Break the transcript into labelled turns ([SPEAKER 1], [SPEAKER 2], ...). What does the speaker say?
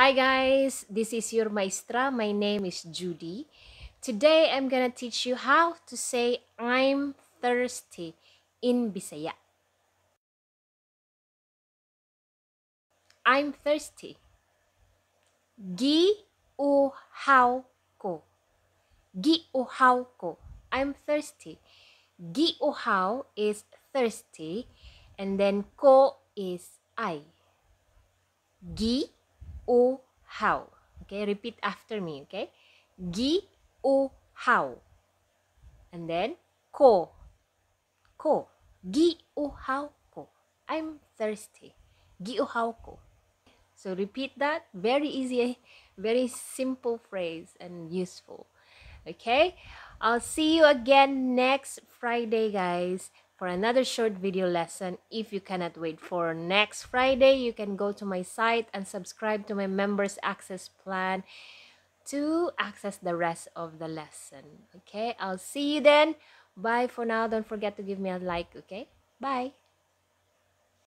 [SPEAKER 1] Hi guys, this is your maestra. My name is Judy. Today I'm gonna teach you how to say I'm thirsty in Bisaya. I'm thirsty. Gi uhaw ko. Gi uhaw ko. I'm thirsty. Gi uhaw is thirsty and then ko is I. Gi uhaw. Okay, repeat after me, okay? Gi uhaw. And then ko. Ko. Gi uhaw ko. I'm thirsty. Gi uhaw ko. So repeat that. Very easy, very simple phrase and useful. Okay? I'll see you again next Friday, guys, for another short video lesson. If you cannot wait for next Friday, you can go to my site and subscribe to my members access plan to access the rest of the lesson. Okay? I'll see you then. Bye for now. Don't forget to give me a like, okay? Bye.